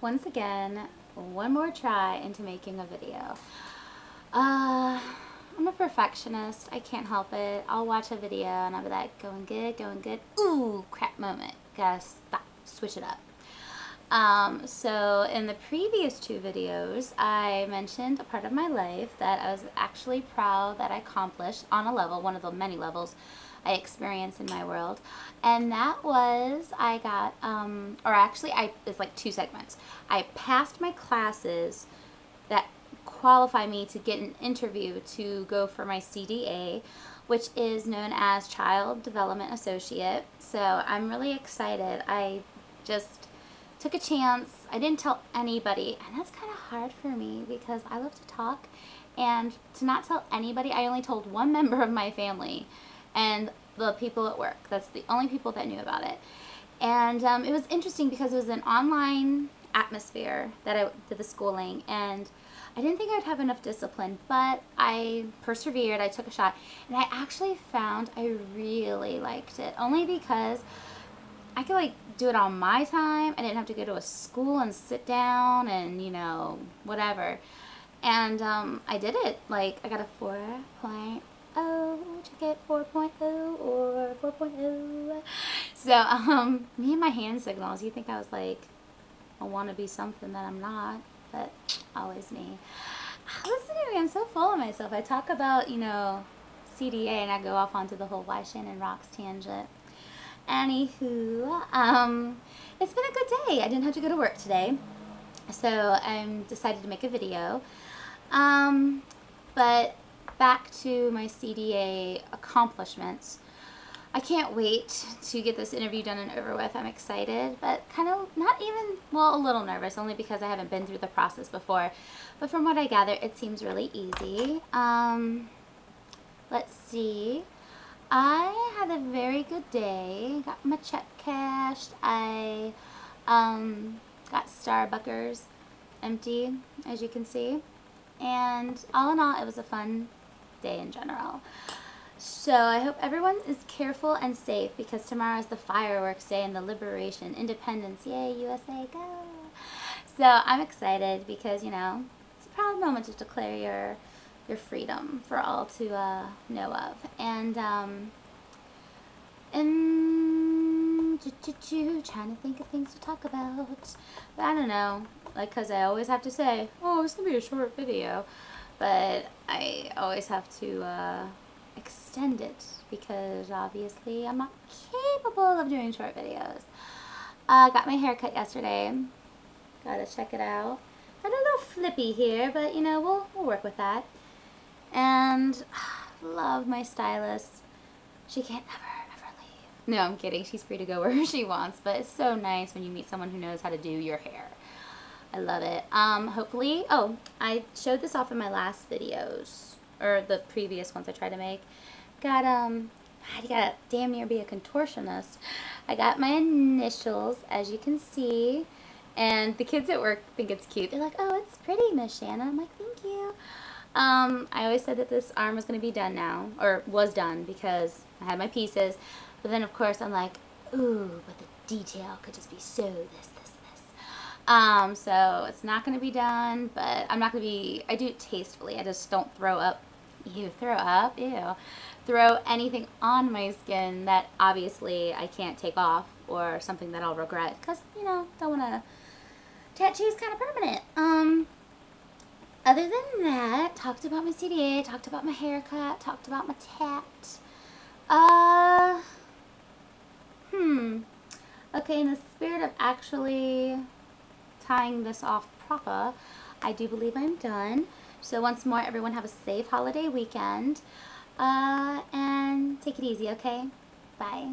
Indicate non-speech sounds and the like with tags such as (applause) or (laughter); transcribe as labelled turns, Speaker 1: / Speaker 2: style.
Speaker 1: once again, one more try into making a video. Uh, I'm a perfectionist. I can't help it. I'll watch a video and I'll be like, going good, going good. Ooh, crap moment. Gotta stop, switch it up. Um, so in the previous two videos, I mentioned a part of my life that I was actually proud that I accomplished on a level, one of the many levels I experience in my world. And that was, I got, um, or actually, I it's like two segments. I passed my classes that qualify me to get an interview to go for my CDA, which is known as Child Development Associate. So I'm really excited. I just took a chance. I didn't tell anybody, and that's kind of hard for me because I love to talk. And to not tell anybody, I only told one (laughs) member of my family and the people at work. That's the only people that knew about it. And um, it was interesting because it was an online atmosphere that I did the schooling, and I didn't think I'd have enough discipline, but I persevered. I took a shot, and I actually found I really liked it, only because I could like do it on my time. I didn't have to go to a school and sit down and, you know, whatever. And um, I did it. Like, I got a 4.0, check it, 4.0 or 4.0. So, um, me and my hand signals, you think I was like, I want to be something that I'm not, but always me. Listen to me, I'm so full of myself. I talk about, you know, CDA and I go off onto the whole why Shannon rocks tangent. Anywho, um, it's been a good day. I didn't have to go to work today, so I decided to make a video. Um, but back to my CDA accomplishments. I can't wait to get this interview done and over with. I'm excited, but kind of not even, well, a little nervous, only because I haven't been through the process before. But from what I gather, it seems really easy. Um, let's see. I had a very good day. Got my check cashed. I um, got Starbuckers empty, as you can see. And all in all, it was a fun day in general. So I hope everyone is careful and safe because tomorrow is the fireworks day and the liberation, independence, yay, USA, go! So I'm excited because, you know, it's a proud moment to declare your your freedom for all to uh, know of. And, um, and trying to think of things to talk about. But I don't know, like, because I always have to say, oh, it's going to be a short video. But I always have to uh, extend it because obviously I'm not capable of doing short videos. I uh, got my hair cut yesterday. Gotta check it out. Got a little flippy here, but you know, we'll, we'll work with that. And I (sighs) love my stylist. She can't ever, ever leave. No, I'm kidding. She's free to go (laughs) wherever she wants, but it's so nice when you meet someone who knows how to do your hair. I love it. Um, hopefully, oh, I showed this off in my last videos, or the previous ones I tried to make. Got, um, I got damn near be a contortionist. I got my initials, as you can see, and the kids at work think it's cute. They're like, oh, it's pretty, Miss Shanna. I'm like, thank you. Um, I always said that this arm was going to be done now, or was done, because I had my pieces. But then, of course, I'm like, ooh, but the detail could just be so this, this, this. Um, so it's not going to be done, but I'm not going to be, I do it tastefully. I just don't throw up, you throw up, ew, throw anything on my skin that obviously I can't take off or something that I'll regret because, you know, don't want to, tattoo's kind of permanent. Um, other than that, talked about my CDA, talked about my haircut, talked about my tat. Uh, hmm. Okay, in the spirit of actually tying this off proper, I do believe I'm done. So once more, everyone have a safe holiday weekend. Uh, and take it easy, okay? Bye.